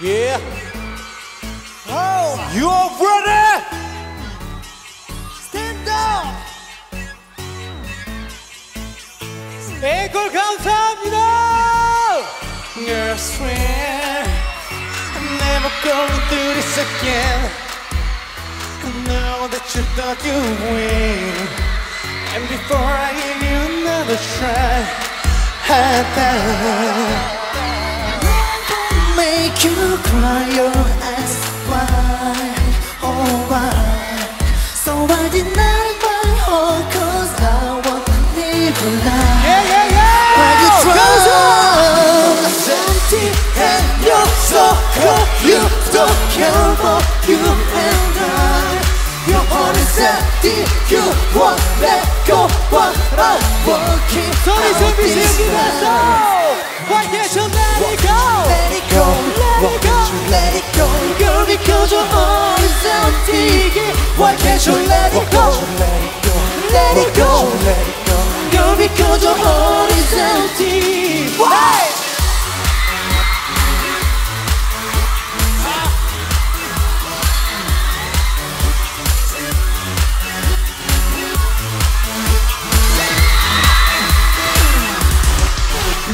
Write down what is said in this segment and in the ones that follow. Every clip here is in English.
Yeah. Oh, you are ready? Stand up. 앵콜 감사합니다. Girl, swear I'm never going through this again. I know that you thought you win, and before I give you another try, had that make you cry your eyes wide, oh why? So I deny my cause I want to live a Yeah, yeah, yeah! Why you try? Empty and you're so cold You don't care for you and I Your heart is empty, you won't let go What I'm working out this time Why can't you let it go? Let it go, it go, let it go Girl, because your heart is empty Why can't you let it go? Let it go, Girl, because your heart is empty Why?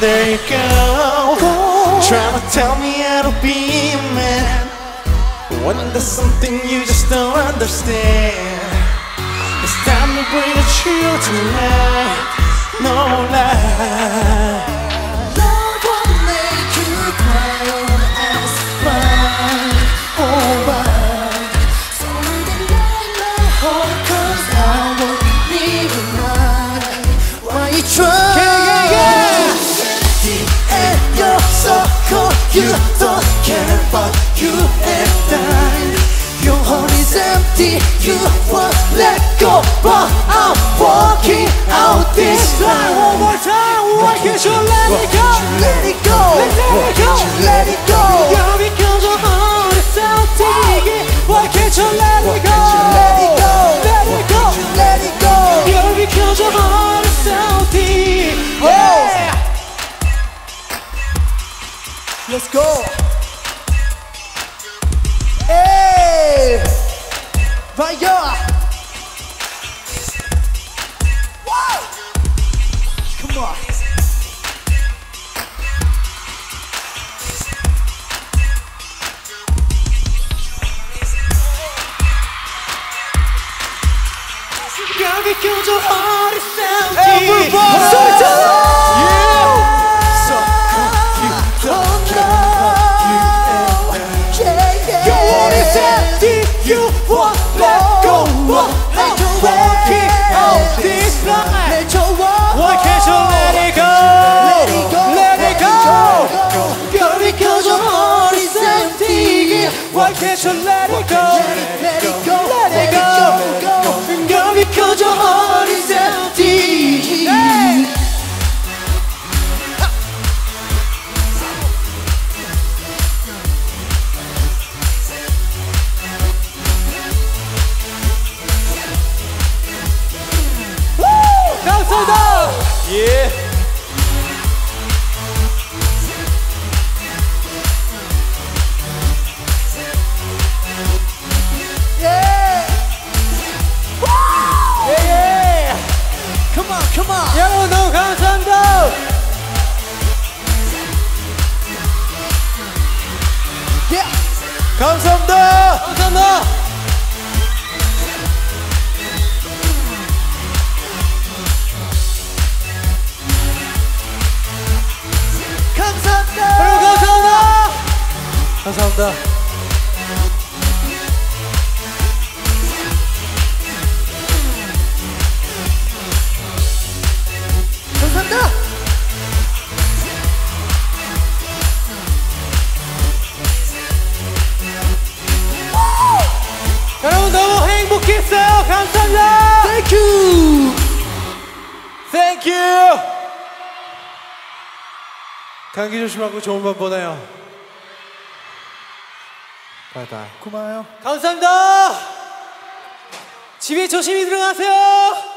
There you go. Trying to tell me to be a man. When there's something you just don't understand. It's time to bring the chill tonight. Go, but I'm walking out this line. One more time. Why can't you let it go? Let it go. Let it go. Let it go. Girl, because your heart is empty. Why can't you let it go? Let it go. Let it go. Let it go. Girl, because your heart is empty. Yeah. Let's go. Hey. Wow. On. Girl, because your heart Come on, come on. 여러분 너무 감사합니다. Yeah. 감사합니다. 감사합니다. 감사합니다. 여러분 감사합니다. 감사합니다. 감사합니다. Thank you. Thank you. 감기 조심하고 좋은 밤 보내요. 바이바이. 고마워요. 감사합니다. 집에 조심히 들어가세요.